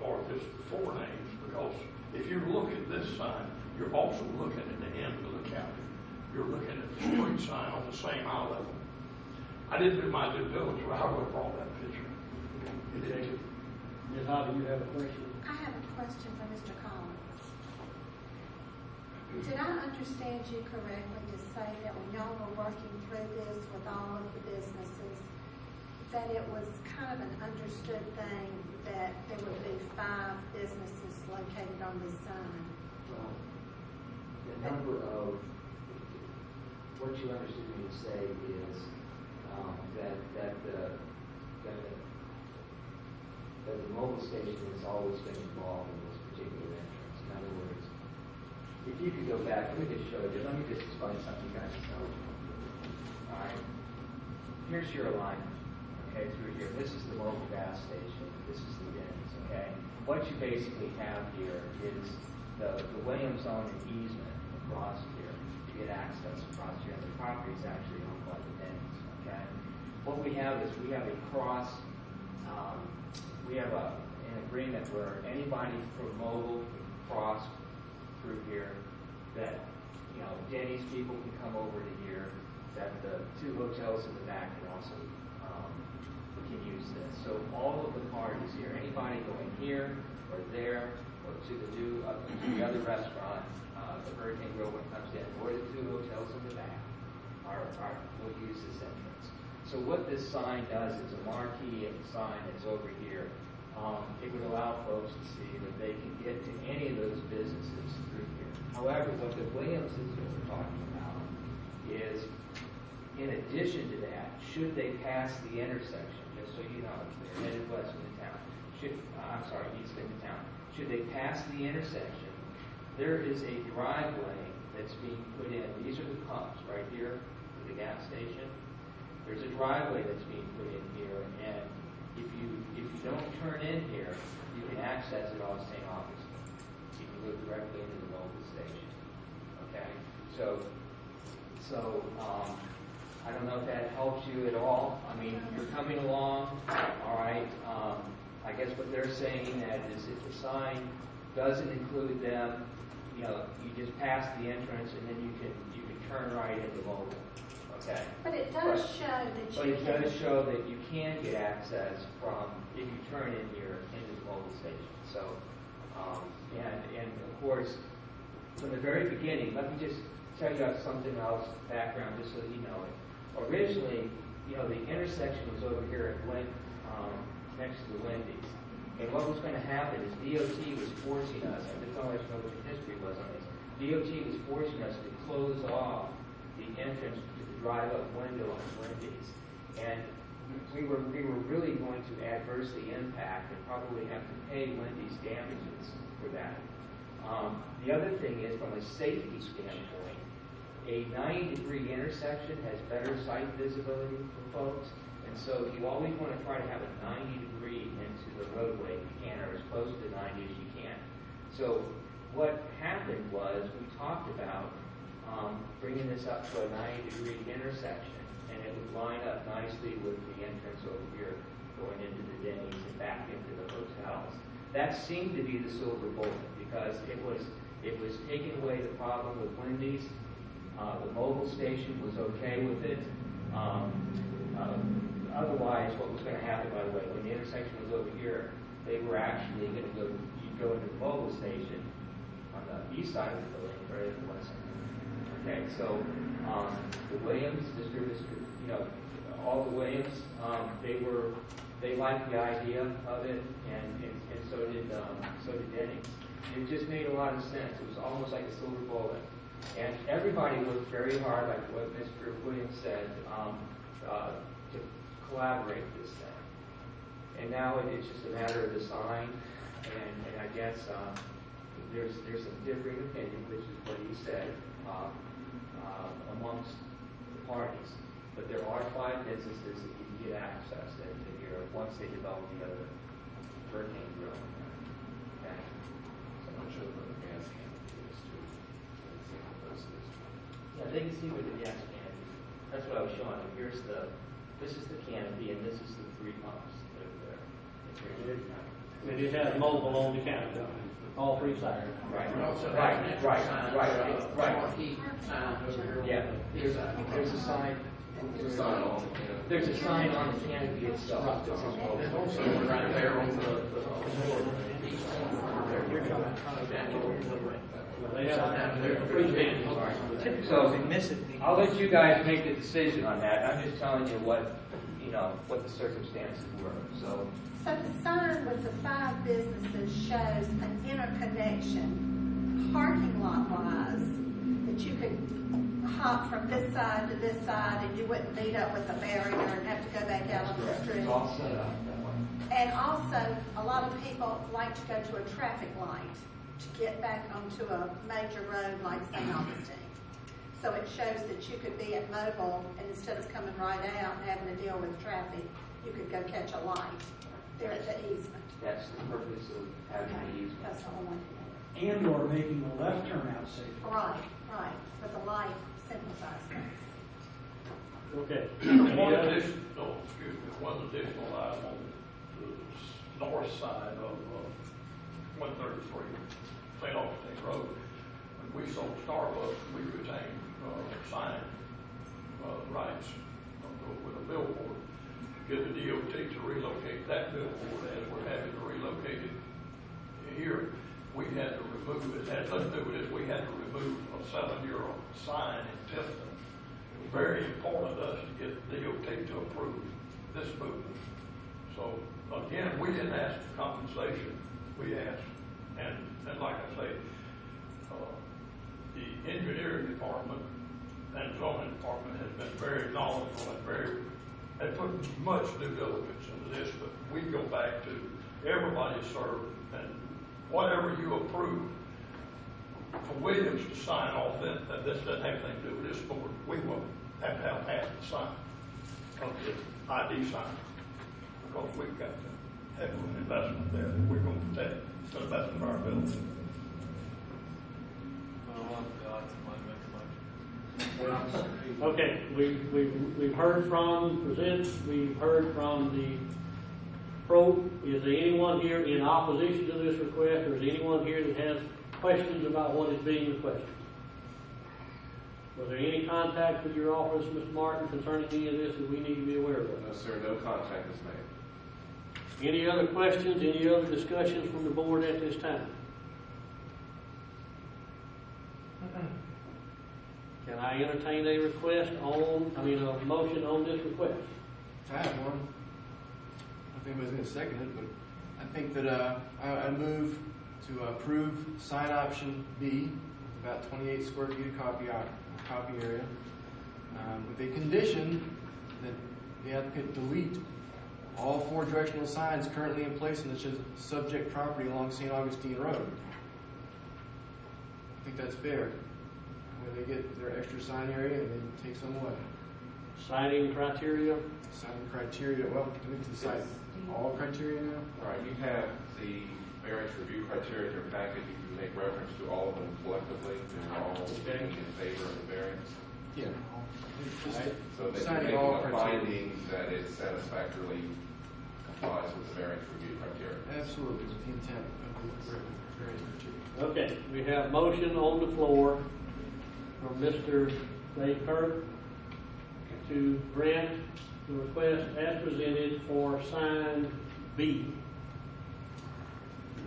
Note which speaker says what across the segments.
Speaker 1: for this four names, because if you look at this sign, you're also looking at the end of the county. You're looking at the street sign on the same eye level. I didn't do my due diligence, but I would have brought that picture. It is.
Speaker 2: Ms. Hobby, you have a question?
Speaker 3: I have a question for Mr. Collins. Did I understand you correctly to say that when y'all were working through this with all of the businesses, that it was kind of an understood thing that there would be five businesses located on this sign?
Speaker 4: Well, The number of, what you understood me to say is um, that, that the, that the, that the Mobil station has always been involved in this particular entrance. In other words, if you could go back, let me just show you, let me just explain something guys. All right, here's your alignment, okay, through here. This is the Mobil gas station, this is the Denny's, okay? What you basically have here is the, the Williams owned easement across here to get access across here. And the property is actually owned by the Denny's, okay? What we have is we have a cross, um, we have a, an agreement where anybody from Mobil can cross through here, that, you know, Denny's people can come over to here, that the two hotels in the back can also, um, can use this. So all of the parties here, anybody going here or there, or to the new, uh, to the other restaurant, uh, the Hurricane Grill it comes in, or the two hotels in the back, are, are, will use this entrance. So what this sign does is a marquee sign that's over here. Um, it would allow folks to see that they can get to any of those businesses through here. However, what the Williamses are talking about is, in addition to that, should they pass the intersection, just so you know, headed west into town, should, uh, I'm sorry, east into town, should they pass the intersection, there is a driveway that's being put in. These are the pumps right here for the gas station. There's a driveway that's being put in here, and if you, if you don't turn in here, you can access it off St. Augustine. You can go directly into the Mobil station, okay? So, so, um, I don't know if that helps you at all. I mean, you're coming along, all right? Um, I guess what they're saying that is if the sign doesn't include them, you know, you just pass the entrance and then you can, you can turn right into Mobil, okay?
Speaker 3: But it does
Speaker 4: But-
Speaker 3: show that
Speaker 4: But
Speaker 3: you
Speaker 4: it
Speaker 3: can.
Speaker 4: does show that you can get access from, if you turn in here into the Mobil station. So, um, and, and of course, from the very beginning, let me just tell you something else, background, just so you know it. Originally, you know, the intersection was over here at Wen, um, next to the Wendy's. And what was gonna happen is DOT was forcing us, I just don't know what the history was on this. DOT was forcing us to close off the entrance to the drive-up window on Wendy's. And we were, we were really going to adversely impact and probably have to pay Wendy's damages for that. Um, the other thing is, from a safety standpoint, a 90-degree intersection has better sight visibility for folks. And so you always want to try to have a 90 degree into the roadway if you can, or as close to 90 as you can. So what happened was, we talked about um, bringing this up to a 90 degree intersection, and it would line up nicely with the entrance over here, going into the Denny's and back into the hotels. That seemed to be the silver bullet, because it was, it was taking away the problem with Wendy's. Uh, the Mobil station was okay with it. Um, uh, Otherwise, what was gonna happen, by the way, when the intersection was over here, they were actually gonna go, you'd go into the Mobil station on the east side of the building, rather than the west side. Okay, so, um, the Williams distributors, you know, all the Williams, um, they were, they liked the idea of it, and, and, and so did, um, so did Denny's. It just made a lot of sense. It was almost like a silver bullet. And everybody worked very hard, like what Mr. Williams said, um, uh, to collaborate this thing. And now it- it's just a matter of design, and, and I guess, um, there's, there's some differing opinion, which is what he said, um, uh, amongst the parties. But there are five businesses that you can get access into here once they develop the other Hurricane Grill. Okay?
Speaker 5: So I'm not sure the gas can.
Speaker 4: Yeah, they can see where the gas canopy, that's what I was showing them. Here's the, this is the canopy and this is the three pumps that are there. It's right here.
Speaker 2: And it has Mobil on the counter, all three sides.
Speaker 4: Right,
Speaker 5: We also have
Speaker 4: right,
Speaker 5: extra
Speaker 4: right,
Speaker 5: signs,
Speaker 4: right,
Speaker 5: uh,
Speaker 4: right.
Speaker 5: marquee signs over here. on
Speaker 4: Yeah, there's,
Speaker 5: side.
Speaker 4: there's a sign.
Speaker 5: There's a sign on the canopy.
Speaker 4: There's a sign on the canopy itself.
Speaker 5: There's also one right there on the, the east corner. There, you're coming,
Speaker 2: They have, they're freestanding.
Speaker 4: So, I'll let you guys make the decision on that, I'm just telling you what, you know, what the circumstances were, so.
Speaker 3: So the sign with the five businesses shows an interconnection, parking lot wise, that you could hop from this side to this side and you wouldn't meet up with a barrier and have to go back out on the street.
Speaker 4: It's all set up that way.
Speaker 3: And also, a lot of people like to go to a traffic light to get back onto a major road like St. Augustine. So it shows that you could be at Mobil, and instead of coming right out and having to deal with traffic, you could go catch a light there at the easement.
Speaker 4: That's the purpose of having the easement.
Speaker 3: That's all I wanted to know.
Speaker 6: And or making a left turn out safer.
Speaker 3: Right, right, but the light simplifies things.
Speaker 2: Okay.
Speaker 1: One
Speaker 2: Any other-
Speaker 1: addition, oh, excuse me, one additional item on the north side of, uh, one thirty-three, St. Augustine Road. When we sold Starbucks, we retained, uh, sign, uh, rights with a billboard. Get the DOT to relocate that billboard as we're having to relocate it here. We had to remove, it had nothing to do with it, we had to remove a seven-year-old sign in Tifton. It was very important to us to get the DOT to approve this movement. So, again, we didn't ask for compensation, we asked, and, and like I say, uh, the engineering department and zoning department has been very knowledgeable and very, they put much due diligence into this, but we go back to everybody served, and whatever you approve, for Williams to sign off, then, that this doesn't have anything to do with this board, we will have to have half the sign of the ID sign, because we've got to have an investment there that we're going to protect to the best of our ability.
Speaker 2: Okay, we, we, we've heard from present, we've heard from the pro. Is there anyone here in opposition to this request, or is there anyone here that has questions about what is being requested? Was there any contact with your office, Mr. Martin, concerning any of this that we need to be aware of?
Speaker 5: No, sir, no contact was made.
Speaker 2: Any other questions, any other discussions from the board at this time? Can I entertain a request on, I mean, a motion on this request?
Speaker 7: I have one. I if anybody's gonna second it, but I think that, uh, I, I move to approve sign option B, with about twenty-eight square feet of copy, copy area, um, with a condition that the applicant delete all four directional signs currently in place in the subject property along St. Augustine Road. I think that's fair. When they get their extra sign area and they take some away.
Speaker 2: Signing criteria?
Speaker 7: Signing criteria, well, do we decide all criteria now?
Speaker 5: All right, you have the variance review criteria in your packet. You can make reference to all of them collectively. They're all
Speaker 2: Okay.
Speaker 5: in favor of the variance.
Speaker 7: Yeah.
Speaker 2: Right.
Speaker 5: So that you're making
Speaker 7: all
Speaker 5: a
Speaker 7: criteria.
Speaker 5: finding that it satisfactorily complies with the variance review criteria.
Speaker 7: Absolutely, with the intent of the variance criteria.
Speaker 2: Okay, we have motion on the floor from Mr. Dave Kirk to grant the request as presented for sign B.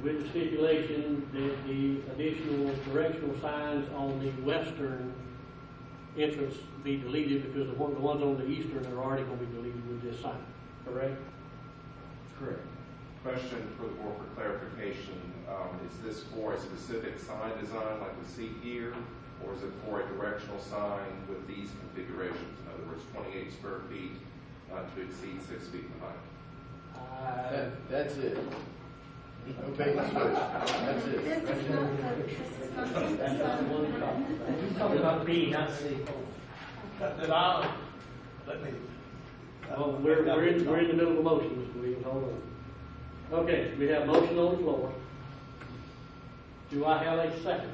Speaker 2: With the stipulation that the additional directional signs on the western entrance be deleted because the the ones on the eastern are already going to be deleted with this sign, correct?
Speaker 7: Correct.
Speaker 5: Question for the board for clarification. Um, is this for a specific sign design like we see here? Or is it for a directional sign with these configurations? In other words, twenty-eight square feet, not to exceed six feet in height?
Speaker 2: Uh,
Speaker 7: that's it. No bait switch. That's it.
Speaker 3: This
Speaker 7: That's
Speaker 3: is
Speaker 7: it.
Speaker 3: not the, this is not the
Speaker 2: That's the
Speaker 3: sign.
Speaker 2: one we're talking about.
Speaker 6: We're talking about B, not C.
Speaker 1: That, that I, let me.
Speaker 2: Oh, well, we're, we're in, we're in the middle of a motion, Mr. Williams, hold on. Okay, we have motion on the floor. Do I have a second?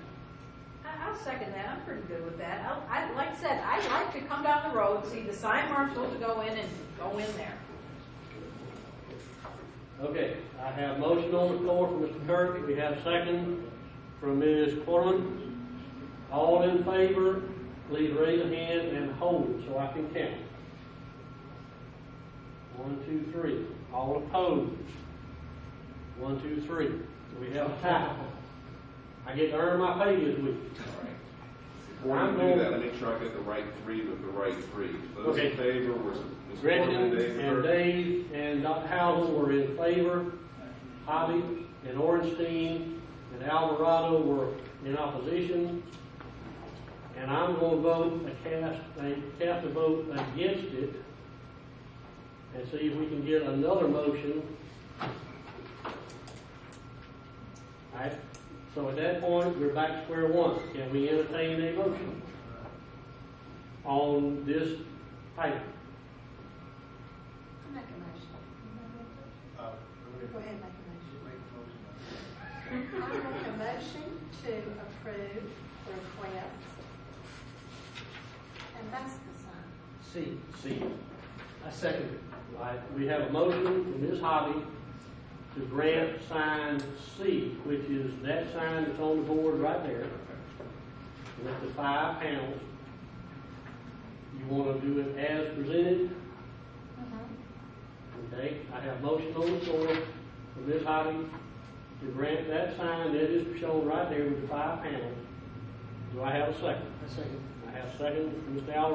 Speaker 8: I- I'll second that, I'm pretty good with that. I'll- I, like I said, I like to come down the road, see the sign where I'm supposed to go in and go in there.
Speaker 2: Okay, I have motion on the floor from Mr. Kirk, we have second from Ms. Corlin. All in favor, please raise a hand and hold so I can count. One, two, three. All opposed? One, two, three. We have a tie. I get to earn my pay this week.
Speaker 5: All right. Before you do that, make sure I get the right three with the right three. Those in
Speaker 2: Okay.
Speaker 5: favor were Ms.
Speaker 2: Gretchen
Speaker 5: and David
Speaker 2: and
Speaker 5: Burke.
Speaker 2: Dave and Dr. Howell were in favor. Hobby and Orenstein and Alvarado were in opposition. And I'm going to vote, a cast, a cast a vote against it and see if we can get another motion. Alright, so at that point, we're back to square one. Can we entertain a motion on this item?
Speaker 3: I'll make a motion. Uh, Go ahead and make a motion. I'll make a motion to approve the request. And that's the sign.
Speaker 6: C.
Speaker 2: C.
Speaker 6: I second it.
Speaker 2: Right, we have a motion from Ms. Hobby to grant sign C, which is that sign that's on the board right there with the five panels. You want to do it as presented? Mm-hmm. Okay, I have motion on the floor from Ms. Hobby to grant that sign that is shown right there with the five panels. Do I have a second?
Speaker 6: I second.
Speaker 2: I have a second from Mr. Alvarado.